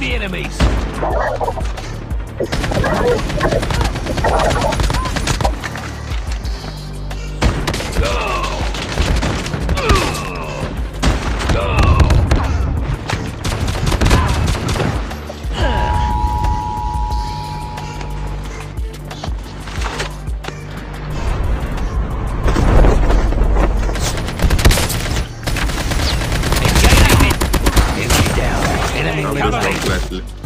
the enemies. Enemy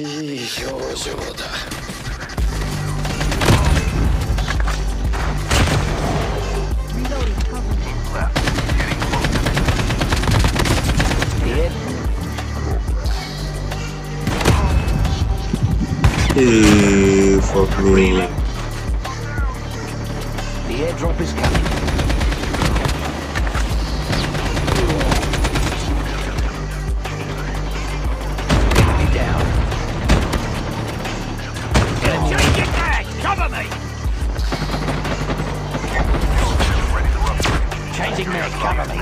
The air, Hey, fuck me. the airdrop is coming. Changing mag. Cover me.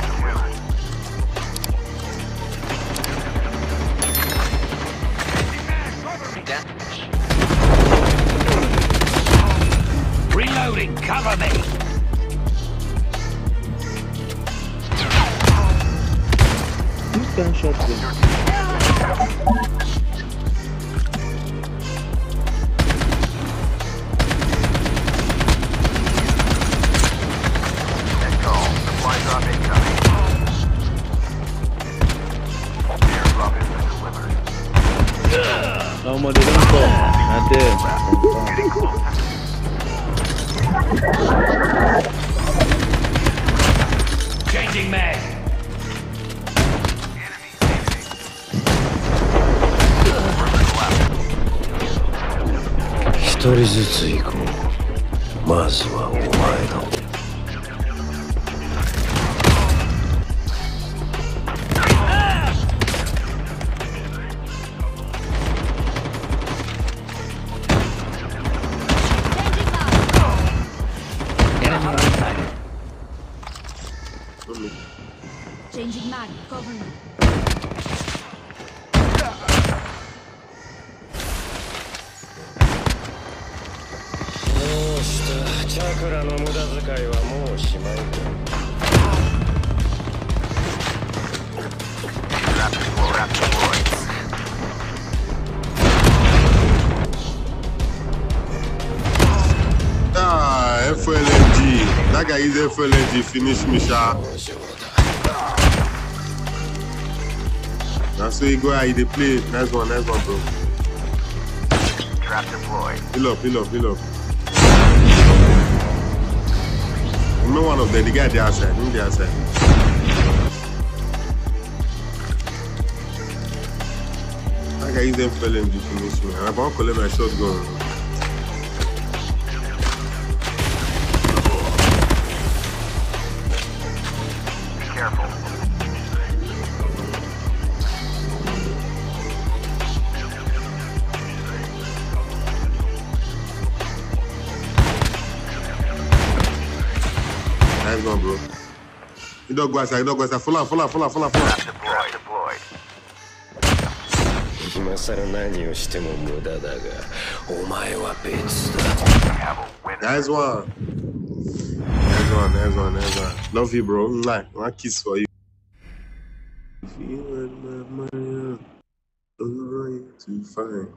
Reloading. Cover me. Who's gunshot 一人ずつ行こう。まずは俺。チャクラの無駄遣いはもうしまいだ。That guy is FLNG. Finish me, sha. That's where you go. You dey play? Nice one, nice one, bro. Trap deployed. Heal up, heal up, heal up. You know one of them, the guy the outside, him the outside. That guy is FLNG. Finish me. I'm about to collect my shotgun. You don't go outside, you don't go outside. Follow, follow, follow, follow, follow. Trap deployed. 今さら何をしても無駄だがお前は別だ Have a winner. Nice one. Nice one, nice one, nice one. Love you, bro. Mwah. One kiss for you. If you want my money, I'm going to find.